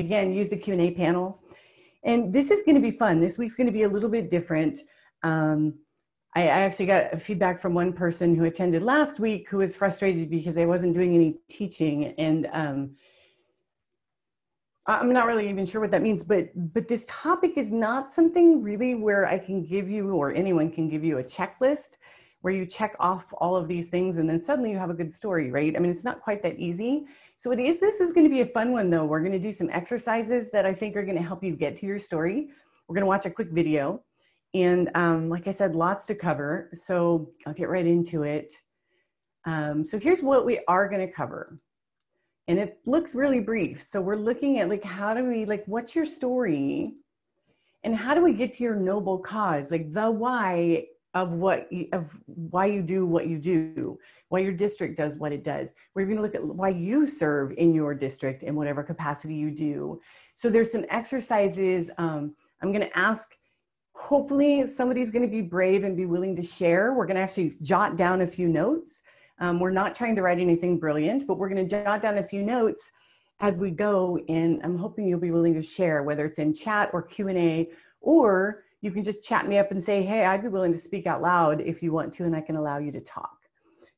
again, use the Q&A panel. And this is gonna be fun. This week's gonna be a little bit different. Um, I, I actually got feedback from one person who attended last week who was frustrated because I wasn't doing any teaching. And um, I'm not really even sure what that means, but but this topic is not something really where I can give you or anyone can give you a checklist where you check off all of these things and then suddenly you have a good story, right? I mean, it's not quite that easy. So it is, this is gonna be a fun one though. We're gonna do some exercises that I think are gonna help you get to your story. We're gonna watch a quick video. And um, like I said, lots to cover. So I'll get right into it. Um, so here's what we are gonna cover and it looks really brief so we're looking at like how do we like what's your story and how do we get to your noble cause like the why of what you, of why you do what you do why your district does what it does. We're going to look at why you serve in your district in whatever capacity you do. So there's some exercises um, i'm going to ask hopefully somebody's going to be brave and be willing to share. We're going to actually jot down a few notes. Um, we're not trying to write anything brilliant, but we're going to jot down a few notes as we go. And I'm hoping you'll be willing to share, whether it's in chat or Q&A, or you can just chat me up and say, hey, I'd be willing to speak out loud if you want to, and I can allow you to talk.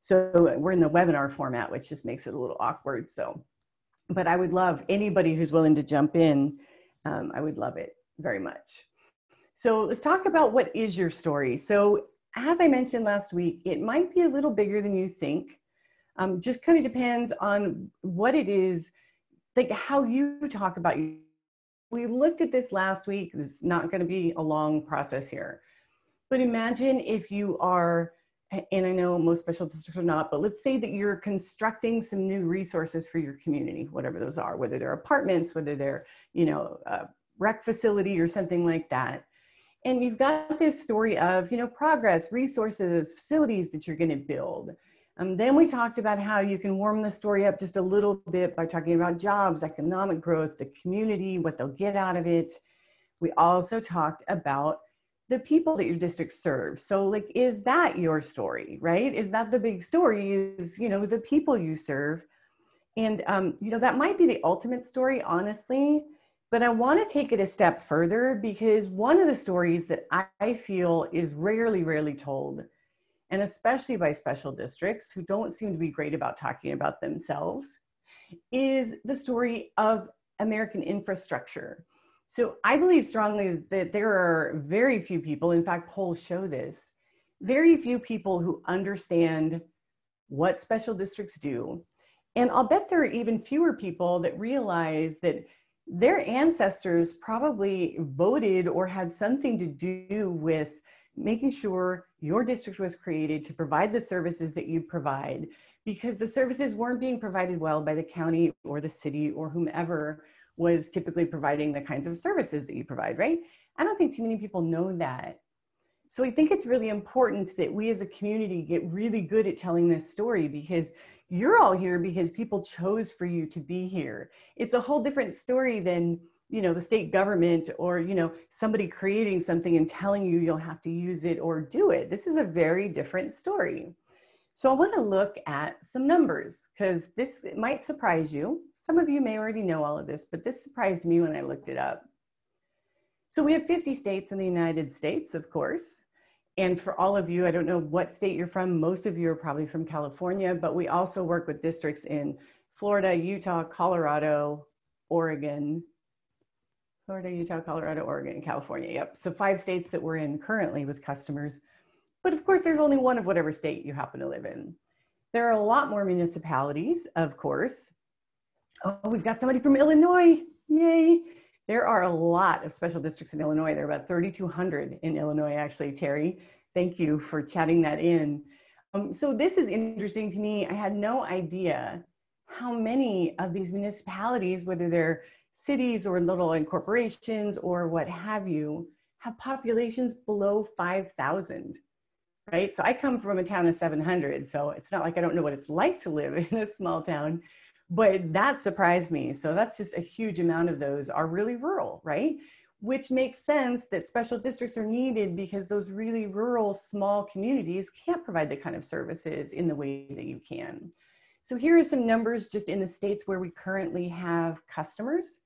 So we're in the webinar format, which just makes it a little awkward. So, but I would love anybody who's willing to jump in. Um, I would love it very much. So let's talk about what is your story. So as I mentioned last week, it might be a little bigger than you think. Um, just kind of depends on what it is, like how you talk about. We looked at this last week. It's not going to be a long process here. But imagine if you are, and I know most special districts are not, but let's say that you're constructing some new resources for your community, whatever those are, whether they're apartments, whether they're, you know, a rec facility or something like that and you've got this story of you know progress resources facilities that you're going to build um, then we talked about how you can warm the story up just a little bit by talking about jobs economic growth the community what they'll get out of it. We also talked about the people that your district serves. So like is that your story right? Is that the big story is you know the people you serve? And um, you know that might be the ultimate story honestly but I want to take it a step further because one of the stories that I feel is rarely, rarely told, and especially by special districts who don't seem to be great about talking about themselves, is the story of American infrastructure. So I believe strongly that there are very few people, in fact, polls show this, very few people who understand what special districts do. And I'll bet there are even fewer people that realize that their ancestors probably voted or had something to do with making sure your district was created to provide the services that you provide because the services weren't being provided well by the county or the city or whomever was typically providing the kinds of services that you provide, right? I don't think too many people know that. So I think it's really important that we as a community get really good at telling this story because you're all here because people chose for you to be here. It's a whole different story than, you know, the state government or, you know, somebody creating something and telling you you'll have to use it or do it. This is a very different story. So I want to look at some numbers because this might surprise you. Some of you may already know all of this, but this surprised me when I looked it up. So we have 50 states in the United States, of course. And for all of you, I don't know what state you're from. Most of you are probably from California, but we also work with districts in Florida, Utah, Colorado, Oregon, Florida, Utah, Colorado, Oregon, California. Yep. So five states that we're in currently with customers. But of course, there's only one of whatever state you happen to live in. There are a lot more municipalities, of course. Oh, we've got somebody from Illinois. Yay. There are a lot of special districts in Illinois. There are about 3,200 in Illinois, actually, Terry. Thank you for chatting that in. Um, so this is interesting to me. I had no idea how many of these municipalities, whether they're cities or little incorporations or what have you, have populations below 5,000, right? So I come from a town of 700, so it's not like I don't know what it's like to live in a small town, but that surprised me. So that's just a huge amount of those are really rural, right? Which makes sense that special districts are needed because those really rural small communities can't provide the kind of services in the way that you can. So here are some numbers just in the states where we currently have customers.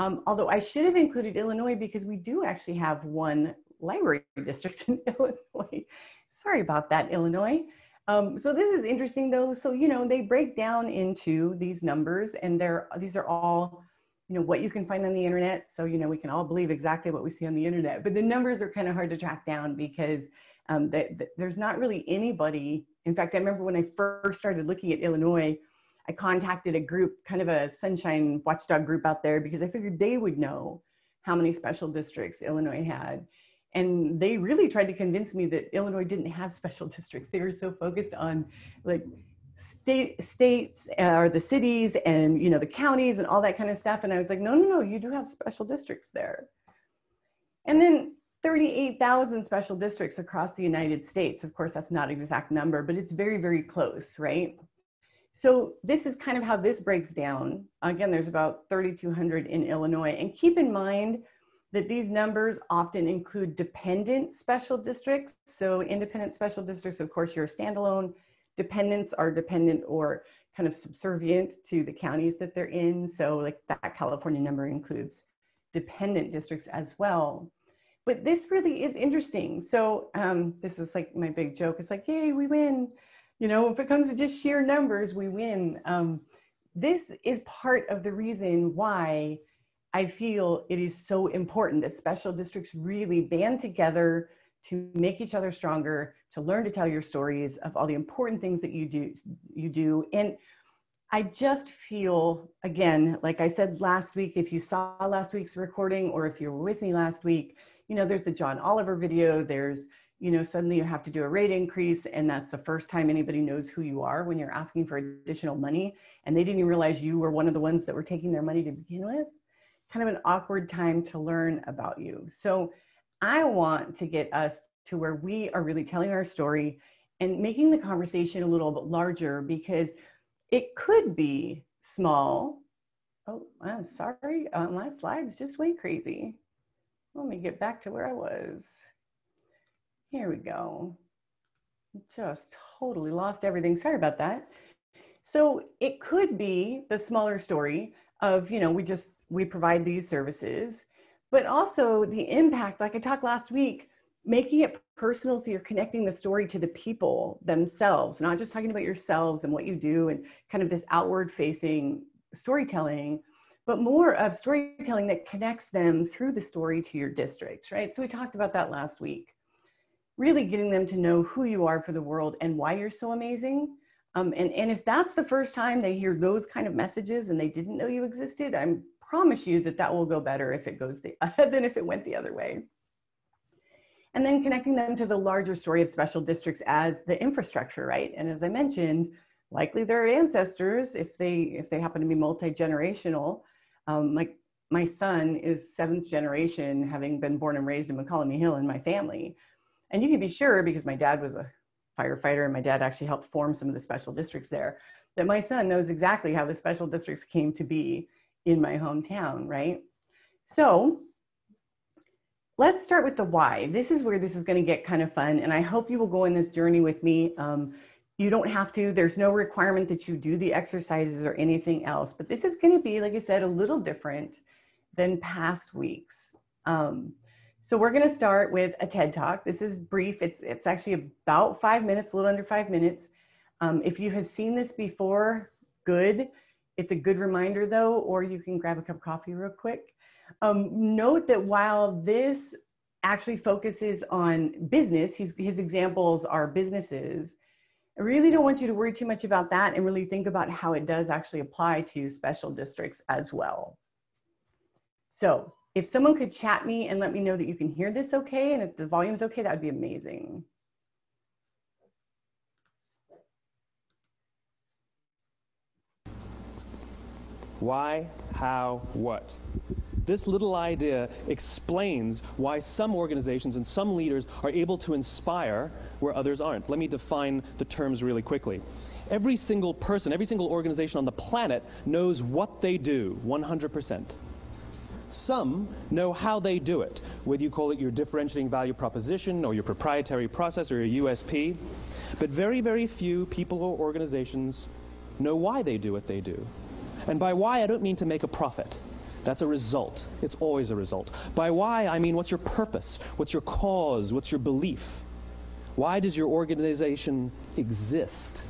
Um, although I should have included Illinois because we do actually have one library district in Illinois. Sorry about that, Illinois. Um, so this is interesting though. So, you know, they break down into these numbers and they're, these are all, you know, what you can find on the internet. So, you know, we can all believe exactly what we see on the internet, but the numbers are kind of hard to track down because um, the, the, there's not really anybody. In fact, I remember when I first started looking at Illinois, I contacted a group, kind of a sunshine watchdog group out there because I figured they would know how many special districts Illinois had. And they really tried to convince me that Illinois didn't have special districts. They were so focused on like state states uh, or the cities and you know the counties and all that kind of stuff. And I was like, no, no, no, you do have special districts there. And then 38,000 special districts across the United States. Of course, that's not an exact number, but it's very, very close, right? So this is kind of how this breaks down. Again, there's about 3,200 in Illinois. And keep in mind that these numbers often include dependent special districts. So independent special districts, of course, you're a standalone. Dependents are dependent or kind of subservient to the counties that they're in. So like that California number includes dependent districts as well. But this really is interesting. So um, this is like my big joke. It's like, yay, we win. You know, if it comes to just sheer numbers, we win. Um, this is part of the reason why I feel it is so important that special districts really band together to make each other stronger, to learn to tell your stories of all the important things that you do you do. And I just feel again, like I said last week, if you saw last week's recording or if you were with me last week, you know, there's the John Oliver video, there's, you know, suddenly you have to do a rate increase and that's the first time anybody knows who you are when you're asking for additional money and they didn't realize you were one of the ones that were taking their money to begin with. Kind of an awkward time to learn about you. So I want to get us to where we are really telling our story and making the conversation a little bit larger because it could be small. Oh, I'm sorry. Uh, my slides just went crazy. Let me get back to where I was. Here we go. Just totally lost everything. Sorry about that. So it could be the smaller story of, you know, we just, we provide these services, but also the impact, like I talked last week, making it personal so you're connecting the story to the people themselves, not just talking about yourselves and what you do and kind of this outward facing storytelling, but more of storytelling that connects them through the story to your districts, right? So we talked about that last week. Really getting them to know who you are for the world and why you're so amazing. Um, and, and if that's the first time they hear those kind of messages and they didn't know you existed, I promise you that that will go better if it goes the, than if it went the other way. And then connecting them to the larger story of special districts as the infrastructure, right? And as I mentioned, likely their ancestors, if they if they happen to be multi-generational, um, like my son is seventh generation, having been born and raised in Mokelumne Hill in my family. And you can be sure, because my dad was a firefighter and my dad actually helped form some of the special districts there, that my son knows exactly how the special districts came to be in my hometown, right? So let's start with the why. This is where this is going to get kind of fun. And I hope you will go on this journey with me. Um, you don't have to, there's no requirement that you do the exercises or anything else, but this is gonna be, like I said, a little different than past weeks. Um, so we're gonna start with a TED Talk. This is brief, it's, it's actually about five minutes, a little under five minutes. Um, if you have seen this before, good. It's a good reminder though, or you can grab a cup of coffee real quick. Um, note that while this actually focuses on business, his, his examples are businesses, I really don't want you to worry too much about that and really think about how it does actually apply to special districts as well. So if someone could chat me and let me know that you can hear this okay and if the volume's okay, that would be amazing. Why, how, what? This little idea explains why some organizations and some leaders are able to inspire where others aren't. Let me define the terms really quickly. Every single person, every single organization on the planet knows what they do 100%. Some know how they do it, whether you call it your differentiating value proposition or your proprietary process or your USP. But very, very few people or organizations know why they do what they do. And by why, I don't mean to make a profit. That's a result. It's always a result. By why, I mean what's your purpose? What's your cause? What's your belief? Why does your organization exist?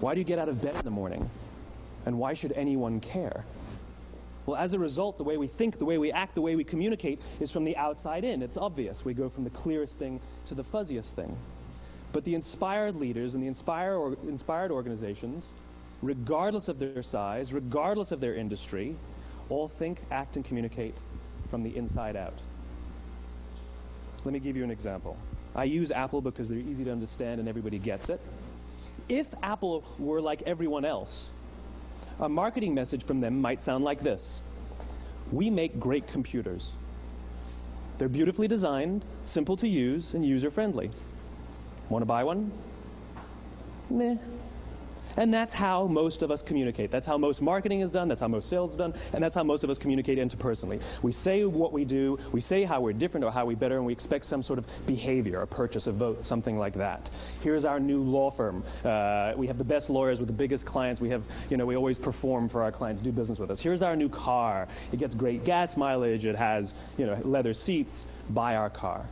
Why do you get out of bed in the morning? And why should anyone care? Well, as a result, the way we think, the way we act, the way we communicate is from the outside in. It's obvious. We go from the clearest thing to the fuzziest thing. But the inspired leaders and the inspire or, inspired organizations, regardless of their size, regardless of their industry, all think, act, and communicate from the inside out. Let me give you an example. I use Apple because they're easy to understand and everybody gets it. If Apple were like everyone else, a marketing message from them might sound like this We make great computers. They're beautifully designed, simple to use, and user friendly. Want to buy one? Meh. And that's how most of us communicate. That's how most marketing is done, that's how most sales is done, and that's how most of us communicate interpersonally. We say what we do, we say how we're different or how we better, and we expect some sort of behavior, a purchase, a vote, something like that. Here's our new law firm. Uh, we have the best lawyers with the biggest clients. We have, you know, we always perform for our clients, do business with us. Here's our new car. It gets great gas mileage. It has, you know, leather seats. Buy our car.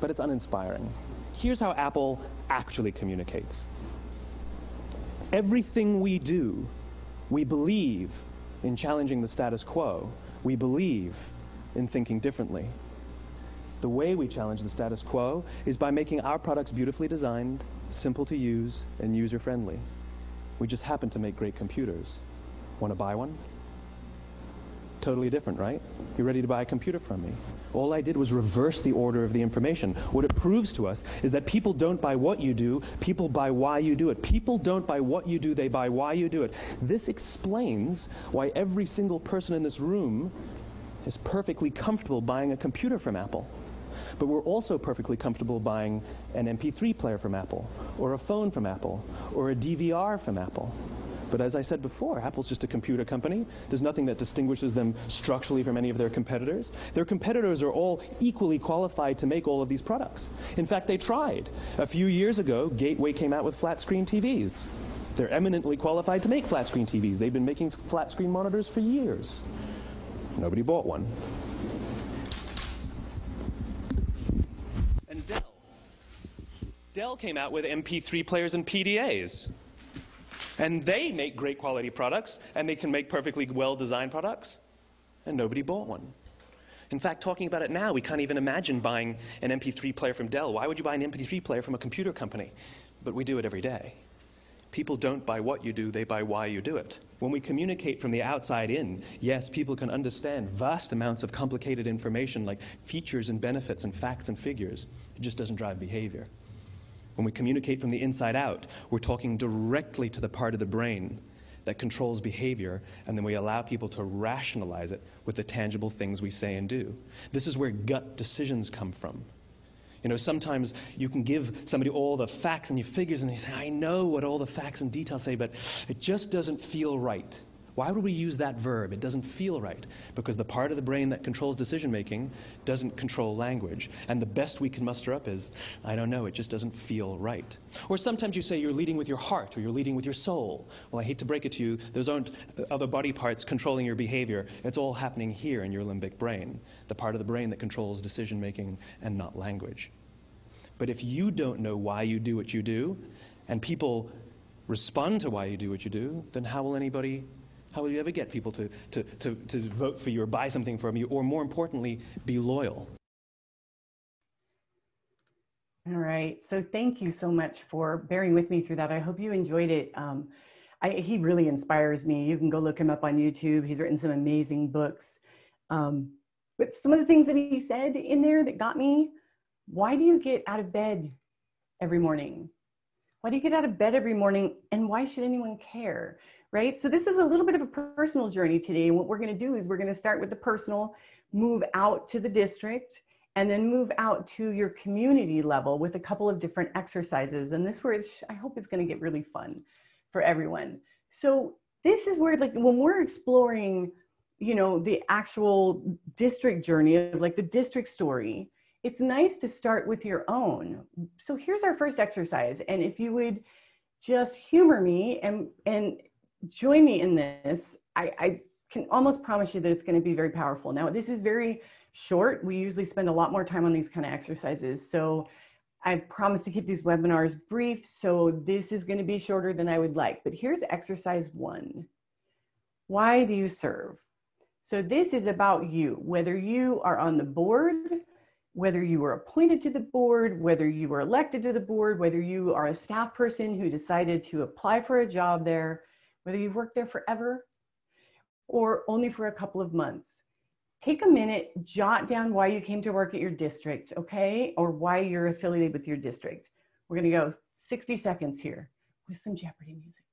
But it's uninspiring. Here's how Apple actually communicates. Everything we do, we believe in challenging the status quo. We believe in thinking differently. The way we challenge the status quo is by making our products beautifully designed, simple to use, and user friendly. We just happen to make great computers. Want to buy one? Totally different, right? You're ready to buy a computer from me. All I did was reverse the order of the information. What it proves to us is that people don't buy what you do, people buy why you do it. People don't buy what you do, they buy why you do it. This explains why every single person in this room is perfectly comfortable buying a computer from Apple. But we're also perfectly comfortable buying an MP3 player from Apple, or a phone from Apple, or a DVR from Apple. But as I said before, Apple's just a computer company. There's nothing that distinguishes them structurally from any of their competitors. Their competitors are all equally qualified to make all of these products. In fact, they tried. A few years ago, Gateway came out with flat screen TVs. They're eminently qualified to make flat screen TVs. They've been making flat screen monitors for years. Nobody bought one. And Dell. Dell came out with MP3 players and PDAs. And they make great quality products, and they can make perfectly well designed products, and nobody bought one. In fact, talking about it now, we can't even imagine buying an MP3 player from Dell. Why would you buy an MP3 player from a computer company? But we do it every day. People don't buy what you do, they buy why you do it. When we communicate from the outside in, yes, people can understand vast amounts of complicated information like features and benefits and facts and figures. It just doesn't drive behavior. When we communicate from the inside out, we're talking directly to the part of the brain that controls behavior, and then we allow people to rationalize it with the tangible things we say and do. This is where gut decisions come from. You know, sometimes you can give somebody all the facts and your figures, and they say, I know what all the facts and details say, but it just doesn't feel right. Why would we use that verb? It doesn't feel right because the part of the brain that controls decision making doesn't control language. And the best we can muster up is, I don't know, it just doesn't feel right. Or sometimes you say you're leading with your heart or you're leading with your soul. Well, I hate to break it to you, those aren't other body parts controlling your behavior. It's all happening here in your limbic brain, the part of the brain that controls decision making and not language. But if you don't know why you do what you do, and people respond to why you do what you do, then how will anybody how will you ever get people to, to, to, to vote for you or buy something from you, or more importantly, be loyal? All right. So thank you so much for bearing with me through that. I hope you enjoyed it. Um, I, he really inspires me. You can go look him up on YouTube. He's written some amazing books. Um, but some of the things that he said in there that got me why do you get out of bed every morning? Why do you get out of bed every morning? And why should anyone care? Right? So this is a little bit of a personal journey today. And what we're going to do is we're going to start with the personal, move out to the district, and then move out to your community level with a couple of different exercises. And this where I hope it's going to get really fun for everyone. So this is where like when we're exploring, you know, the actual district journey of like the district story, it's nice to start with your own. So here's our first exercise. And if you would just humor me and and join me in this. I, I can almost promise you that it's going to be very powerful. Now, this is very short. We usually spend a lot more time on these kind of exercises. So I promise to keep these webinars brief. So this is going to be shorter than I would like. But here's exercise one. Why do you serve? So this is about you, whether you are on the board, whether you were appointed to the board, whether you were elected to the board, whether you are a staff person who decided to apply for a job there, whether you've worked there forever or only for a couple of months. Take a minute, jot down why you came to work at your district, okay? Or why you're affiliated with your district. We're gonna go 60 seconds here with some Jeopardy music.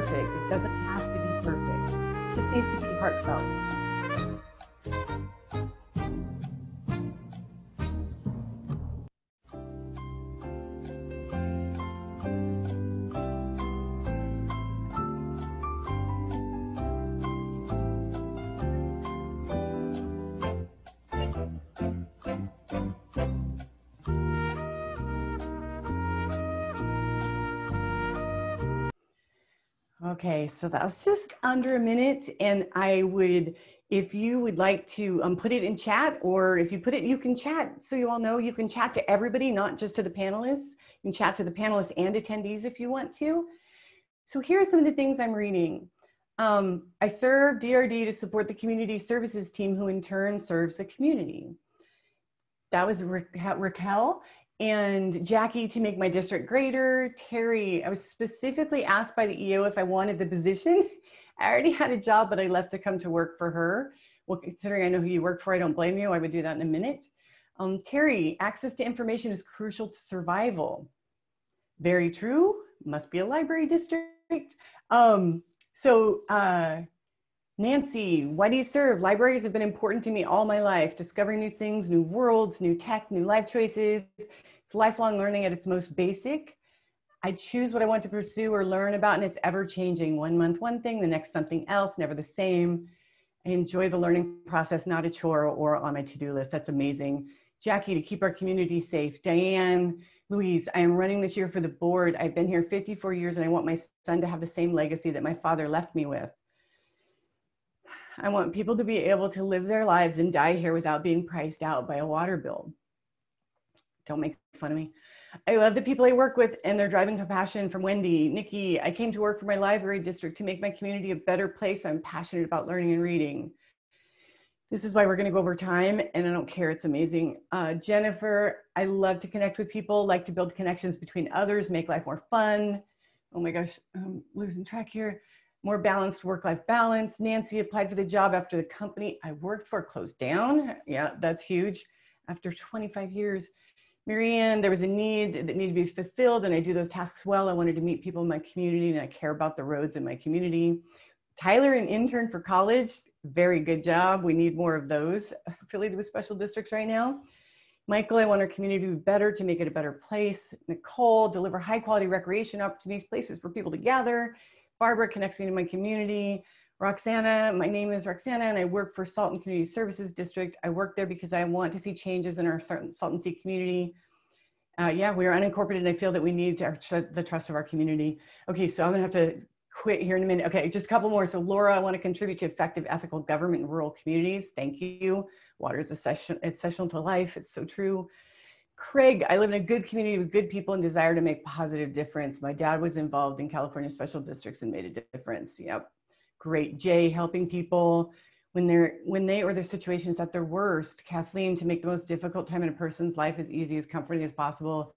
Perfect. It doesn't have to be perfect. It just needs to be heartfelt. So that was just under a minute. And I would, if you would like to um, put it in chat, or if you put it, you can chat. So you all know you can chat to everybody, not just to the panelists. You can chat to the panelists and attendees if you want to. So here are some of the things I'm reading. Um, I serve DRD to support the community services team, who in turn serves the community. That was Ra Raquel and Jackie to make my district greater. Terry, I was specifically asked by the EO if I wanted the position. I already had a job, but I left to come to work for her. Well, considering I know who you work for, I don't blame you. I would do that in a minute. Um, Terry, access to information is crucial to survival. Very true. Must be a library district. Um, so uh, Nancy, why do you serve? Libraries have been important to me all my life, discovering new things, new worlds, new tech, new life choices. It's lifelong learning at its most basic. I choose what I want to pursue or learn about, and it's ever changing. One month, one thing, the next, something else, never the same. I enjoy the learning process, not a chore or on my to do list. That's amazing. Jackie, to keep our community safe. Diane, Louise, I am running this year for the board. I've been here 54 years and I want my son to have the same legacy that my father left me with. I want people to be able to live their lives and die here without being priced out by a water bill. Don't make fun of me. I love the people I work with and their driving compassion from Wendy, Nikki. I came to work for my library district to make my community a better place. I'm passionate about learning and reading. This is why we're going to go over time and I don't care. It's amazing. Uh, Jennifer, I love to connect with people, like to build connections between others, make life more fun. Oh my gosh, I'm losing track here more balanced work-life balance. Nancy applied for the job after the company I worked for closed down. Yeah, that's huge. After 25 years. Marianne, there was a need that needed to be fulfilled and I do those tasks well. I wanted to meet people in my community and I care about the roads in my community. Tyler, an intern for college, very good job. We need more of those affiliated with special districts right now. Michael, I want our community to be better to make it a better place. Nicole, deliver high quality recreation opportunities, places for people to gather, Barbara connects me to my community. Roxana, my name is Roxana and I work for Salton Community Services District. I work there because I want to see changes in our Salton Sea community. Uh, yeah, we are unincorporated and I feel that we need the trust of our community. Okay, so I'm gonna have to quit here in a minute. Okay, just a couple more. So Laura, I want to contribute to effective ethical government in rural communities. Thank you. Water is essential, essential to life. It's so true. Craig, I live in a good community with good people and desire to make positive difference. My dad was involved in California special districts and made a difference. Yep. Great. Jay, helping people when they're when they or their situations at their worst. Kathleen, to make the most difficult time in a person's life as easy as comforting as possible.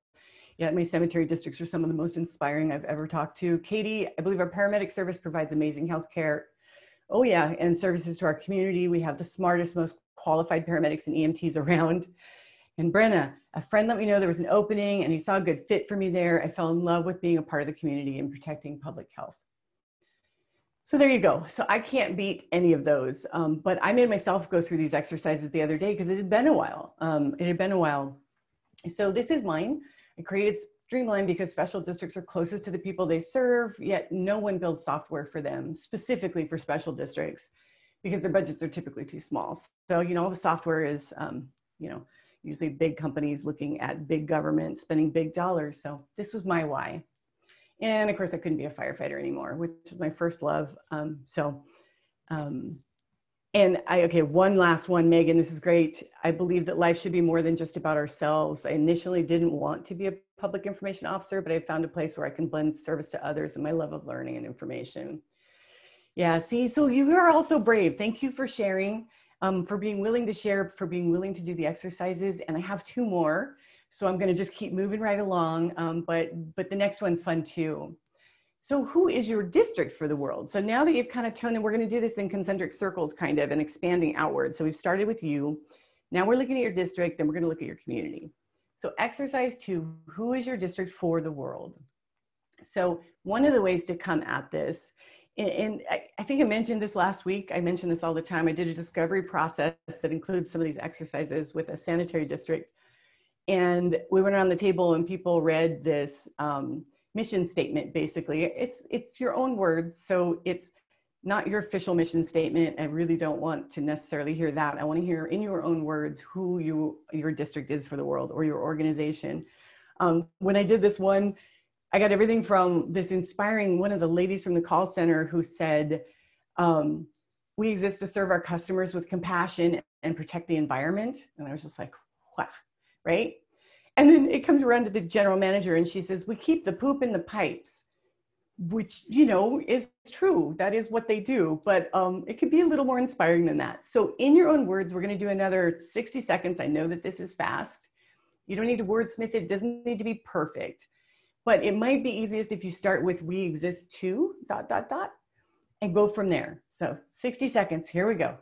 Yet my cemetery districts are some of the most inspiring I've ever talked to. Katie, I believe our paramedic service provides amazing health care. Oh yeah, and services to our community. We have the smartest, most qualified paramedics and EMTs around. And Brenna, a friend let me know there was an opening and he saw a good fit for me there. I fell in love with being a part of the community and protecting public health. So there you go. So I can't beat any of those, um, but I made myself go through these exercises the other day because it had been a while. Um, it had been a while So this is mine. I created Streamline because special districts are closest to the people they serve, yet no one builds software for them, specifically for special districts, because their budgets are typically too small. So, you know, the software is, um, you know, usually big companies looking at big government spending big dollars. So this was my why. And of course, I couldn't be a firefighter anymore, which was my first love. Um, so, um, and I, okay, one last one, Megan, this is great. I believe that life should be more than just about ourselves. I initially didn't want to be a public information officer, but I found a place where I can blend service to others and my love of learning and information. Yeah, see, so you are also brave. Thank you for sharing, um, for being willing to share, for being willing to do the exercises. And I have two more, so I'm gonna just keep moving right along, um, but, but the next one's fun too. So who is your district for the world? So now that you've kind of toned, and we're going to do this in concentric circles kind of and expanding outward. So we've started with you. Now we're looking at your district, then we're going to look at your community. So exercise two, who is your district for the world? So one of the ways to come at this, and I think I mentioned this last week, I mention this all the time. I did a discovery process that includes some of these exercises with a sanitary district. And we went around the table and people read this um, mission statement basically it's it's your own words so it's not your official mission statement i really don't want to necessarily hear that i want to hear in your own words who you your district is for the world or your organization um, when i did this one i got everything from this inspiring one of the ladies from the call center who said um, we exist to serve our customers with compassion and protect the environment and i was just like wow right and then it comes around to the general manager and she says, We keep the poop in the pipes, which, you know, is true. That is what they do. But um, it could be a little more inspiring than that. So, in your own words, we're going to do another 60 seconds. I know that this is fast. You don't need to wordsmith it, it doesn't need to be perfect. But it might be easiest if you start with we exist to dot, dot, dot, and go from there. So, 60 seconds. Here we go.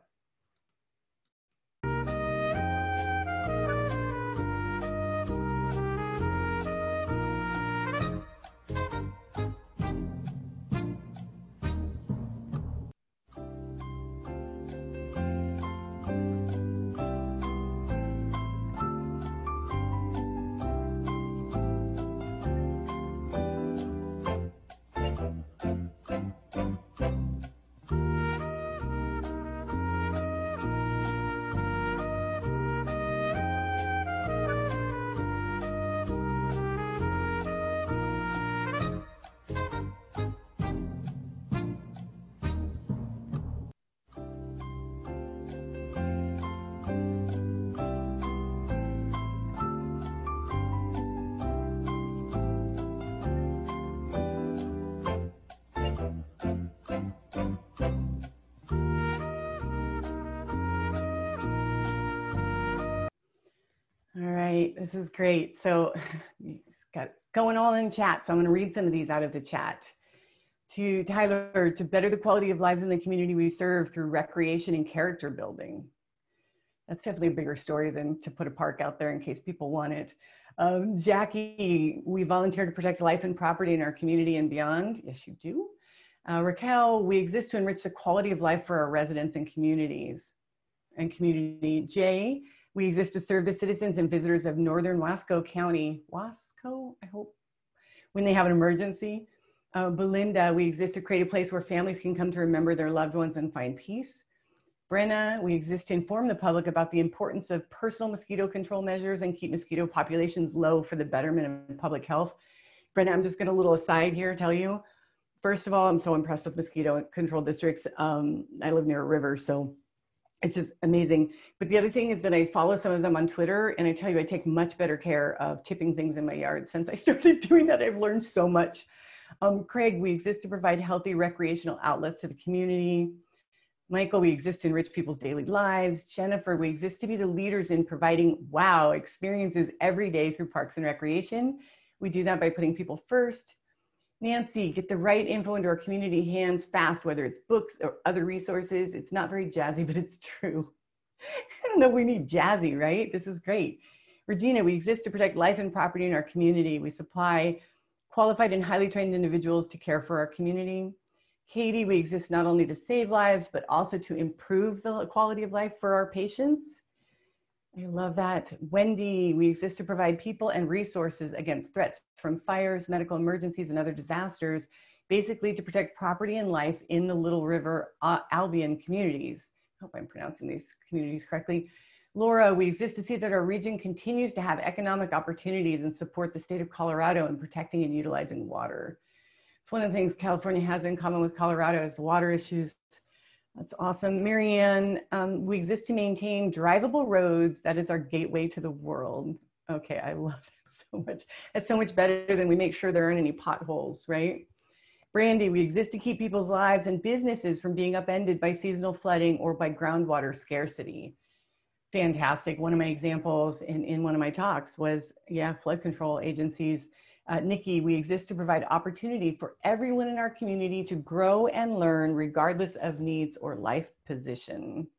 This is great. So got going on in chat. So I'm going to read some of these out of the chat. To Tyler, to better the quality of lives in the community we serve through recreation and character building. That's definitely a bigger story than to put a park out there in case people want it. Um, Jackie, we volunteer to protect life and property in our community and beyond. Yes, you do. Uh, Raquel, we exist to enrich the quality of life for our residents and communities and community. Jay, we exist to serve the citizens and visitors of Northern Wasco County, Wasco, I hope, when they have an emergency. Uh, Belinda, we exist to create a place where families can come to remember their loved ones and find peace. Brenna, we exist to inform the public about the importance of personal mosquito control measures and keep mosquito populations low for the betterment of public health. Brenna, I'm just going to a little aside here tell you. First of all, I'm so impressed with mosquito control districts. Um, I live near a river, so it's just amazing. But the other thing is that I follow some of them on Twitter, and I tell you, I take much better care of tipping things in my yard. Since I started doing that, I've learned so much. Um, Craig, we exist to provide healthy recreational outlets to the community. Michael, we exist to enrich people's daily lives. Jennifer, we exist to be the leaders in providing wow experiences every day through parks and recreation. We do that by putting people first. Nancy, get the right info into our community hands fast, whether it's books or other resources. It's not very jazzy, but it's true. I don't know, we need jazzy, right? This is great. Regina, we exist to protect life and property in our community. We supply qualified and highly trained individuals to care for our community. Katie, we exist not only to save lives, but also to improve the quality of life for our patients. I love that. Wendy, we exist to provide people and resources against threats from fires, medical emergencies, and other disasters, basically to protect property and life in the Little River uh, Albion communities. I hope I'm pronouncing these communities correctly. Laura, we exist to see that our region continues to have economic opportunities and support the state of Colorado in protecting and utilizing water. It's one of the things California has in common with Colorado is water issues that's awesome. Marianne, um, we exist to maintain drivable roads. That is our gateway to the world. Okay, I love that so much. That's so much better than we make sure there aren't any potholes, right? Brandy, we exist to keep people's lives and businesses from being upended by seasonal flooding or by groundwater scarcity. Fantastic. One of my examples in, in one of my talks was, yeah, flood control agencies uh, Nikki, we exist to provide opportunity for everyone in our community to grow and learn regardless of needs or life position.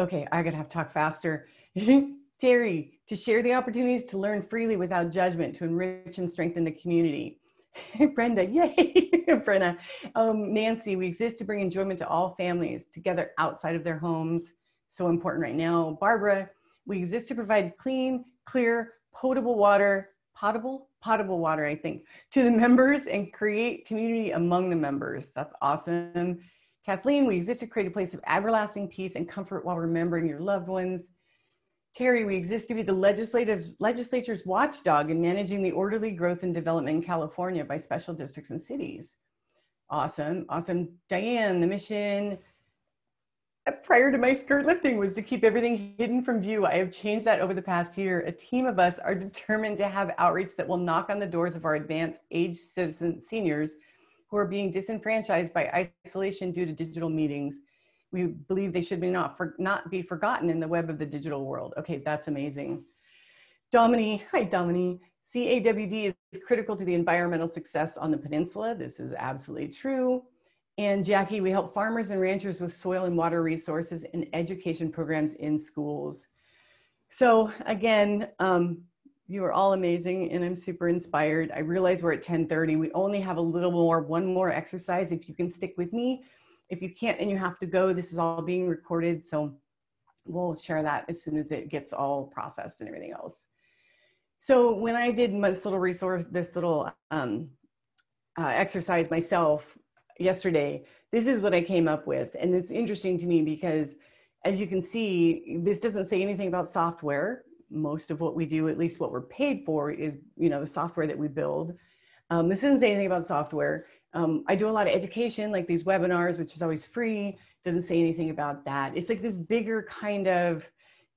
Okay, I gotta have to talk faster. Terry, to share the opportunities to learn freely without judgment, to enrich and strengthen the community. Brenda, yay, Brenda. Um, Nancy, we exist to bring enjoyment to all families together outside of their homes. So important right now. Barbara, we exist to provide clean, clear, potable water potable potable water i think to the members and create community among the members. That's awesome. Kathleen we exist to create a place of everlasting peace and comfort while remembering your loved ones. Terry we exist to be the legislative legislature's watchdog in managing the orderly growth and development in california by special districts and cities. Awesome awesome. Diane the mission prior to my skirt lifting was to keep everything hidden from view. I have changed that over the past year. A team of us are determined to have outreach that will knock on the doors of our advanced age citizen seniors who are being disenfranchised by isolation due to digital meetings. We believe they should be not, for, not be forgotten in the web of the digital world. Okay, that's amazing. Domini, hi Domini. CAWD is critical to the environmental success on the peninsula. This is absolutely true. And Jackie, we help farmers and ranchers with soil and water resources and education programs in schools. So again, um, you are all amazing and I'm super inspired. I realize we're at 1030. We only have a little more, one more exercise. If you can stick with me, if you can't and you have to go, this is all being recorded. So we'll share that as soon as it gets all processed and everything else. So when I did this little resource, this little um, uh, exercise myself, yesterday, this is what I came up with. And it's interesting to me because as you can see, this doesn't say anything about software. Most of what we do, at least what we're paid for, is you know the software that we build. Um, this doesn't say anything about software. Um, I do a lot of education, like these webinars, which is always free. Doesn't say anything about that. It's like this bigger kind of,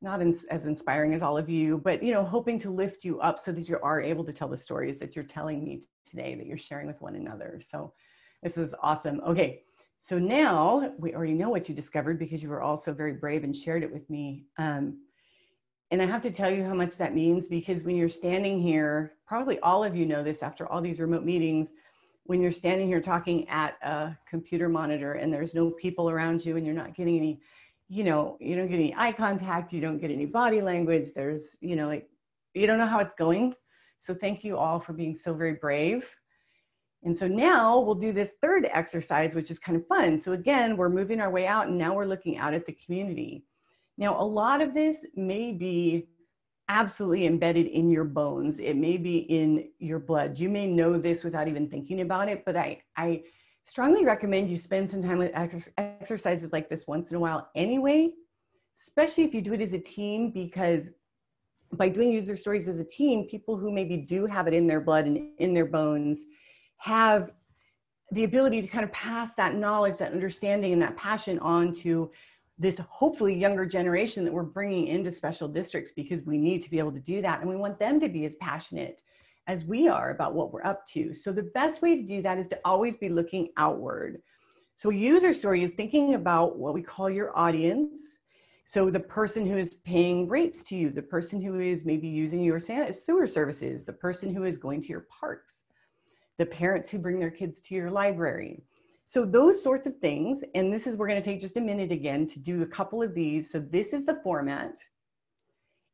not in, as inspiring as all of you, but you know, hoping to lift you up so that you are able to tell the stories that you're telling me today, that you're sharing with one another. So this is awesome. Okay, so now we already know what you discovered because you were also very brave and shared it with me. Um, and I have to tell you how much that means because when you're standing here, probably all of you know this after all these remote meetings, when you're standing here talking at a computer monitor and there's no people around you and you're not getting any, you know, you don't get any eye contact, you don't get any body language, there's, you know, like, you don't know how it's going. So thank you all for being so very brave and so now we'll do this third exercise, which is kind of fun. So again, we're moving our way out and now we're looking out at the community. Now, a lot of this may be absolutely embedded in your bones. It may be in your blood. You may know this without even thinking about it, but I, I strongly recommend you spend some time with ex exercises like this once in a while anyway, especially if you do it as a team, because by doing user stories as a team, people who maybe do have it in their blood and in their bones have the ability to kind of pass that knowledge, that understanding, and that passion on to this hopefully younger generation that we're bringing into special districts because we need to be able to do that. And we want them to be as passionate as we are about what we're up to. So the best way to do that is to always be looking outward. So user story is thinking about what we call your audience. So the person who is paying rates to you, the person who is maybe using your sewer services, the person who is going to your parks, the parents who bring their kids to your library. So those sorts of things, and this is, we're gonna take just a minute again to do a couple of these. So this is the format.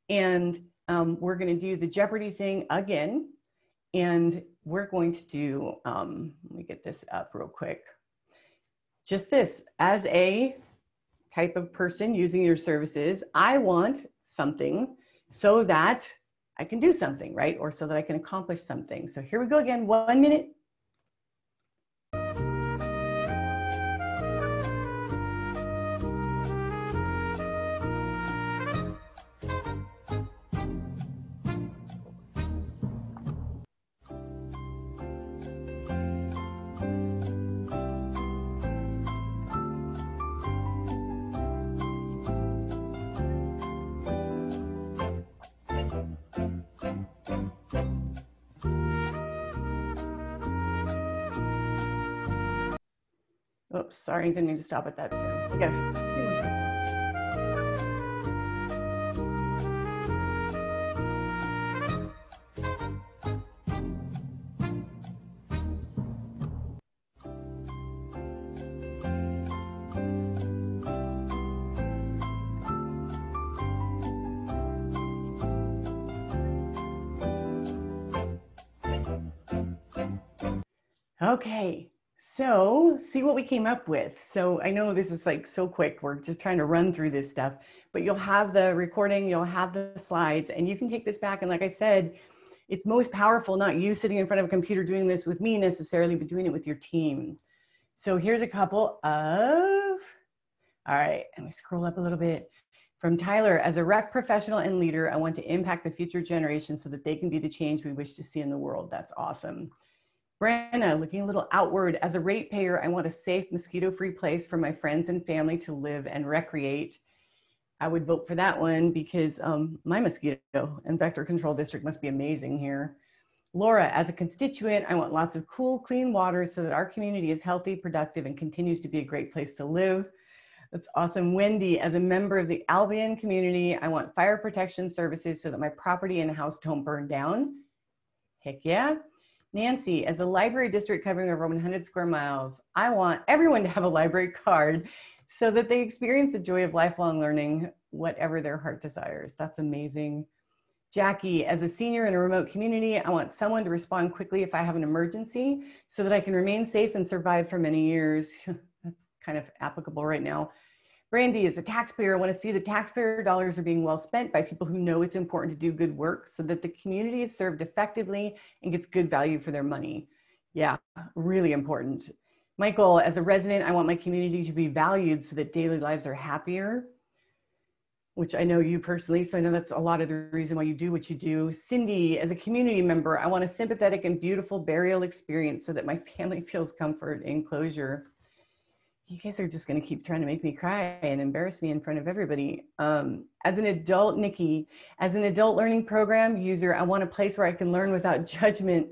And um, we're gonna do the Jeopardy thing again. And we're going to do, um, let me get this up real quick. Just this, as a type of person using your services. I want something so that I can do something, right? Or so that I can accomplish something. So here we go again, one minute. Oops, sorry, didn't need to stop at that soon. Okay. Okay, so see what we came up with. So I know this is like so quick. We're just trying to run through this stuff, but you'll have the recording, you'll have the slides, and you can take this back. And like I said, it's most powerful, not you sitting in front of a computer doing this with me necessarily, but doing it with your team. So here's a couple of, all right, let me scroll up a little bit. From Tyler, as a rec professional and leader, I want to impact the future generation so that they can be the change we wish to see in the world. That's awesome. Brenna, looking a little outward. As a ratepayer, I want a safe, mosquito free place for my friends and family to live and recreate. I would vote for that one because um, my mosquito and vector control district must be amazing here. Laura, as a constituent, I want lots of cool, clean water so that our community is healthy, productive, and continues to be a great place to live. That's awesome. Wendy, as a member of the Albion community, I want fire protection services so that my property and house don't burn down. Heck yeah. Nancy, as a library district covering over 100 square miles, I want everyone to have a library card so that they experience the joy of lifelong learning, whatever their heart desires. That's amazing. Jackie, as a senior in a remote community, I want someone to respond quickly if I have an emergency so that I can remain safe and survive for many years. That's kind of applicable right now. Brandy, as a taxpayer, I want to see the taxpayer dollars are being well spent by people who know it's important to do good work so that the community is served effectively and gets good value for their money. Yeah, really important. Michael, as a resident, I want my community to be valued so that daily lives are happier, which I know you personally, so I know that's a lot of the reason why you do what you do. Cindy, as a community member, I want a sympathetic and beautiful burial experience so that my family feels comfort and closure you guys are just going to keep trying to make me cry and embarrass me in front of everybody. Um, as an adult, Nikki, as an adult learning program user, I want a place where I can learn without judgment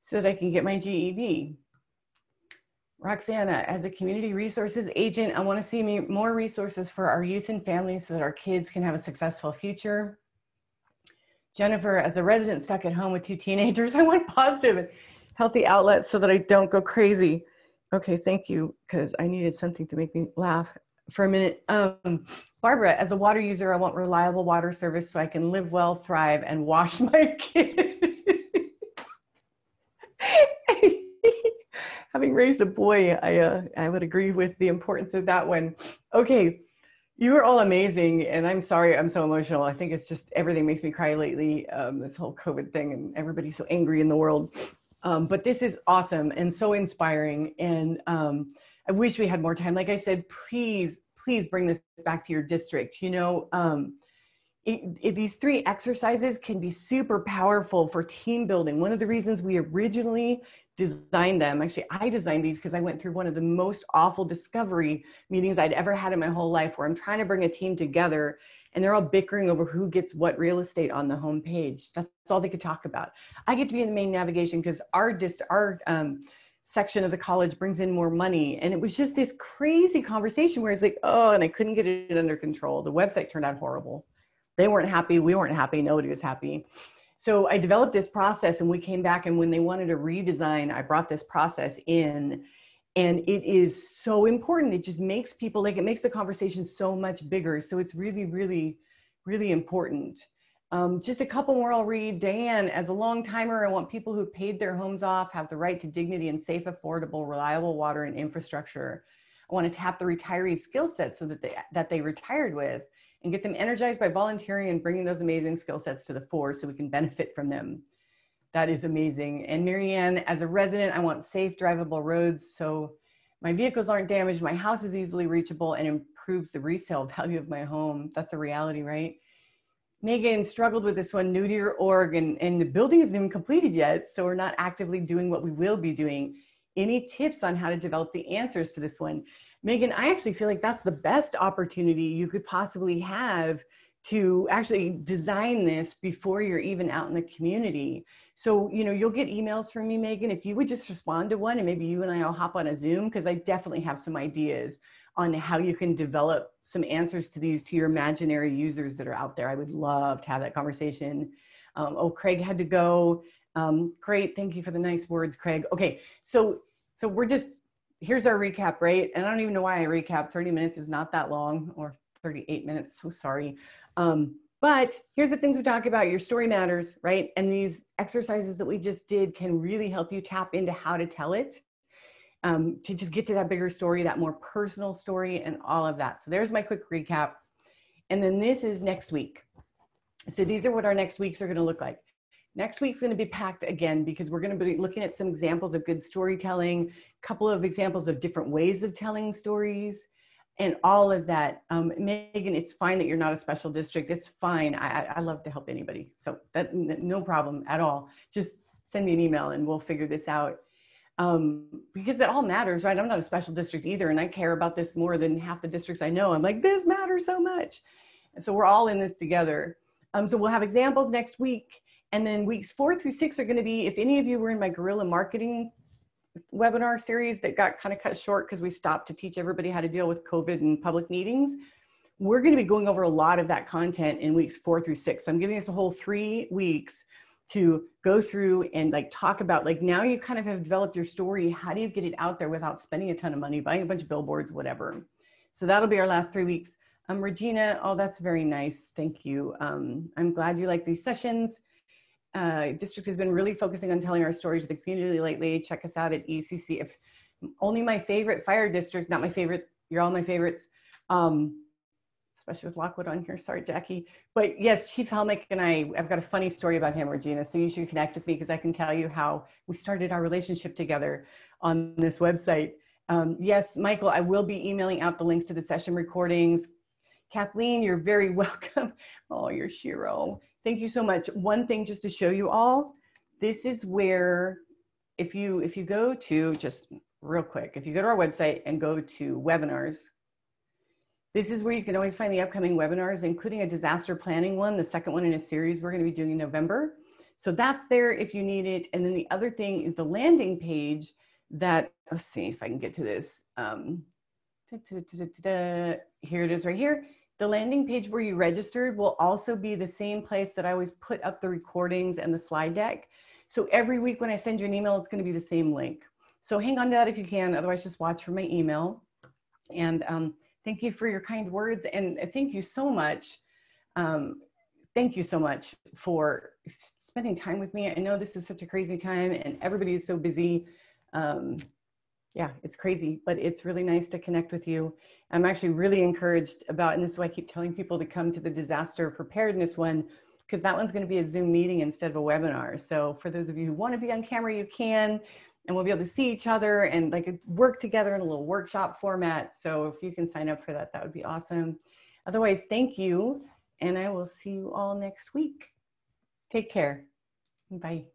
so that I can get my GED. Roxana, as a community resources agent, I want to see more resources for our youth and families so that our kids can have a successful future. Jennifer, as a resident stuck at home with two teenagers, I want positive and healthy outlets so that I don't go crazy. Okay, thank you, because I needed something to make me laugh for a minute. Um, Barbara, as a water user, I want reliable water service so I can live well, thrive, and wash my kids. Having raised a boy, I, uh, I would agree with the importance of that one. Okay, you are all amazing, and I'm sorry I'm so emotional. I think it's just everything makes me cry lately, um, this whole COVID thing, and everybody's so angry in the world. Um, but this is awesome and so inspiring. And um, I wish we had more time. Like I said, please, please bring this back to your district. You know, um, it, it, these three exercises can be super powerful for team building. One of the reasons we originally designed them, actually, I designed these because I went through one of the most awful discovery meetings I'd ever had in my whole life where I'm trying to bring a team together and they're all bickering over who gets what real estate on the home page. That's all they could talk about. I get to be in the main navigation because our dist our um, section of the college brings in more money, and it was just this crazy conversation where it's like, oh, and I couldn't get it under control. The website turned out horrible. They weren't happy. We weren't happy. Nobody was happy. So I developed this process, and we came back, and when they wanted to redesign, I brought this process in. And it is so important. It just makes people like it makes the conversation so much bigger. So it's really really really important. Um, just a couple more i'll read. Diane as a long timer i want people who paid their homes off have the right to dignity and safe affordable reliable water and infrastructure. I want to tap the retiree skill set so that they, that they retired with and get them energized by volunteering and bringing those amazing skill sets to the fore so we can benefit from them. That is amazing. And Marianne, as a resident, I want safe, drivable roads so my vehicles aren't damaged, my house is easily reachable, and improves the resale value of my home. That's a reality, right? Megan struggled with this one, new to your org, and, and the building isn't even completed yet, so we're not actively doing what we will be doing. Any tips on how to develop the answers to this one? Megan, I actually feel like that's the best opportunity you could possibly have to actually design this before you're even out in the community. So, you know, you'll get emails from me, Megan, if you would just respond to one and maybe you and I will hop on a Zoom because I definitely have some ideas on how you can develop some answers to these to your imaginary users that are out there. I would love to have that conversation. Um, oh, Craig had to go. Um, great, thank you for the nice words, Craig. Okay, so so we're just here's our recap, right? And I don't even know why I recap. 30 minutes is not that long, or 38 minutes. So sorry. Um, but here's the things we talk about your story matters, right? And these exercises that we just did can really help you tap into how to tell it um, to just get to that bigger story, that more personal story, and all of that. So there's my quick recap. And then this is next week. So these are what our next weeks are going to look like. Next week's going to be packed again because we're going to be looking at some examples of good storytelling, a couple of examples of different ways of telling stories, and all of that. Um, Megan, it's fine that you're not a special district. It's fine. I, I love to help anybody. So that no problem at all. Just send me an email and we'll figure this out. Um, because it all matters, right? I'm not a special district either, and I care about this more than half the districts I know. I'm like, this matters so much. And so we're all in this together. Um, so we'll have examples next week. And then weeks four through six are going to be, if any of you were in my guerrilla marketing webinar series that got kind of cut short because we stopped to teach everybody how to deal with COVID and public meetings. We're going to be going over a lot of that content in weeks four through six. So I'm giving us a whole three weeks to go through and like talk about like now you kind of have developed your story. How do you get it out there without spending a ton of money, buying a bunch of billboards, whatever. So that'll be our last three weeks. Um, Regina, oh, that's very nice. Thank you. Um, I'm glad you like these sessions uh, district has been really focusing on telling our story to the community lately. Check us out at ECC. If only my favorite fire district, not my favorite, you're all my favorites. Um, especially with Lockwood on here. Sorry, Jackie. But yes, Chief Helmick and I, I've got a funny story about him, Regina. So you should connect with me because I can tell you how we started our relationship together on this website. Um, yes, Michael, I will be emailing out the links to the session recordings. Kathleen, you're very welcome. Oh, you're Shiro. Thank you so much. One thing just to show you all, this is where if you if you go to just real quick, if you go to our website and go to webinars, this is where you can always find the upcoming webinars, including a disaster planning one, the second one in a series we're going to be doing in November. So that's there if you need it. And then the other thing is the landing page that, let's see if I can get to this. Um, da, da, da, here it is right here. The landing page where you registered will also be the same place that I always put up the recordings and the slide deck. So every week when I send you an email, it's going to be the same link. So hang on to that if you can. Otherwise, just watch for my email. And um, thank you for your kind words. And thank you so much. Um, thank you so much for spending time with me. I know this is such a crazy time and everybody is so busy. Um, yeah, it's crazy, but it's really nice to connect with you. I'm actually really encouraged about, and this is why I keep telling people to come to the disaster preparedness one, because that one's going to be a Zoom meeting instead of a webinar. So for those of you who want to be on camera, you can, and we'll be able to see each other and like work together in a little workshop format. So if you can sign up for that, that would be awesome. Otherwise, thank you, and I will see you all next week. Take care. Bye.